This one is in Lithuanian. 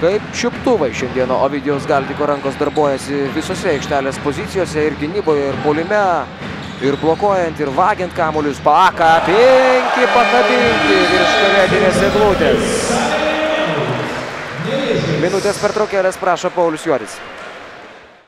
Kaip čiuptuvai šiandieną Ovidijos Galdiko rankos darbuojasi visose aikštelės pozicijose ir gynyboje, ir polime, ir blokuojant, ir vagiant kamuolius. Pakabinki, pakabinki virš kalėdinės eglutės. Minutės pertraukėlės prašo Paulius Juodis.